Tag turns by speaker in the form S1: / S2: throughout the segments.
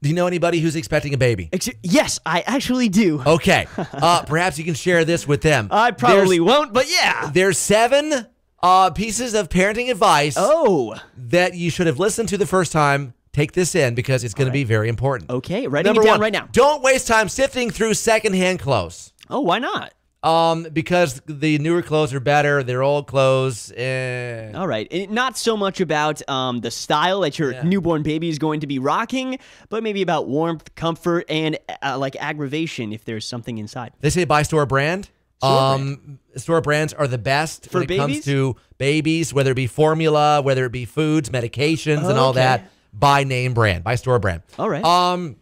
S1: Do you know anybody who's expecting a baby?
S2: Ex- yes, I actually do.
S1: Okay. Uh, perhaps you can share this with them.
S2: I probably
S1: There's,
S2: won't, but yeah.
S1: there's seven uh, pieces of parenting advice
S2: Oh,
S1: that you should have listened to the first time. Take this in because it's going to be very important.
S2: okay. Writing
S1: Number
S2: it down
S1: one,
S2: right now.
S1: don't waste time sifting through secondhand clothes.
S2: Oh, why not?
S1: Um, because the newer clothes are better. Their old clothes, eh.
S2: All right. And not so much about um, the style that your
S1: Yeah.
S2: newborn baby is going to be rocking, but maybe about warmth, comfort, and uh, like aggravation if there's something inside.
S1: They say buy store brand.
S2: Store
S1: um, store brands are the best
S2: For
S1: when it comes to babies, whether it be formula, whether it be foods, medications, and all
S2: Okay.
S1: that. Buy name brand, buy store brand.
S2: All right.
S1: Um,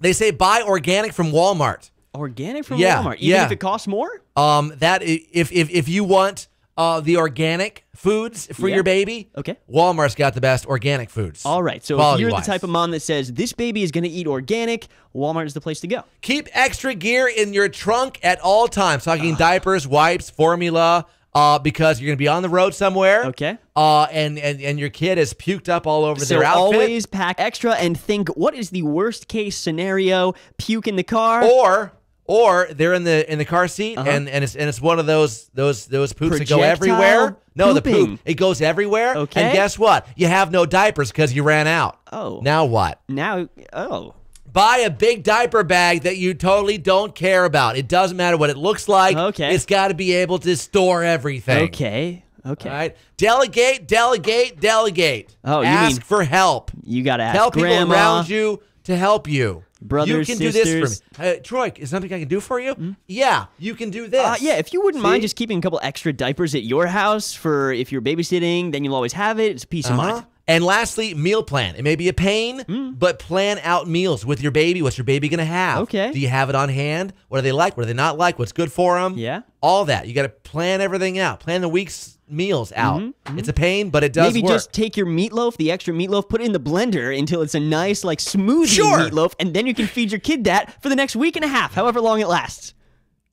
S1: they say buy organic from Walmart.
S2: Organic from
S1: Yeah,
S2: Walmart, even
S1: yeah.
S2: if it costs more?
S1: Um, that if if if you want uh the organic foods for
S2: Yeah.
S1: your baby,
S2: Okay.
S1: Walmart's got the best organic foods.
S2: All right. So if you're the type of mom that says this baby is going to eat organic, Walmart is the place to go.
S1: Keep extra gear in your trunk at all times. Talking diapers, wipes, formula, uh, because you're gonna be on the road somewhere.
S2: Okay.
S1: Uh, and and and your kid has puked up all over
S2: So
S1: their outfit.
S2: always pack extra and think what is the worst case scenario? Puke in the car.
S1: or or they're in the in the car seat
S2: Uh-huh.
S1: and and it's and it's one of those those those poops that go
S2: Projectile
S1: everywhere. No, the poop it goes everywhere.
S2: Okay.
S1: And guess what? You have no diapers because you ran out.
S2: Oh.
S1: Now what?
S2: Now, oh.
S1: Buy a big diaper bag that you totally don't care about. It doesn't matter what it looks like.
S2: Okay.
S1: It's got to be able to store everything.
S2: Okay. Okay.
S1: All right. Delegate, delegate, delegate.
S2: Oh, you
S1: ask
S2: mean-
S1: for help.
S2: You got to ask
S1: Tell
S2: grandma.
S1: people around you to help you.
S2: Brothers,
S1: you can do
S2: sisters.
S1: this for me. Uh, Troy, is something I can do for you? Yeah, you can do this.
S2: Uh, yeah, if you wouldn't mind just keeping a couple extra diapers at your house for if you're babysitting, then you'll always have it. It's peace of
S1: Uh-huh.
S2: mind.
S1: And lastly, meal plan. It may be a pain, mm. but plan out meals with your baby. What's your baby going to have?
S2: Okay.
S1: Do you have it on hand? What do they like? What do they not like? What's good for them?
S2: Yeah.
S1: All that. You got to plan everything out. Plan the week's meals out. Mm-hmm. Mm-hmm. It's a pain, but it does
S2: Maybe
S1: work.
S2: just take your meatloaf, the extra meatloaf, put it in the blender until it's a nice, like, smoothie
S1: Sure.
S2: meatloaf, and then you can feed your kid that for the next week and a half, however long it lasts.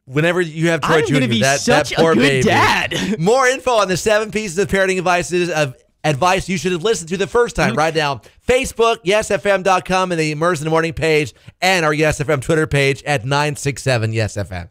S1: Whenever you have Troy
S2: I'm
S1: Jr.,
S2: be
S1: that,
S2: such
S1: that poor
S2: a good
S1: baby.
S2: dad.
S1: More info on the seven pieces of parenting advices of advice you should have listened to the first time. Mm-hmm. Right now, Facebook, yesfm.com, and the Immerse in the Morning page, and our YesFM Twitter page at 967YesFM.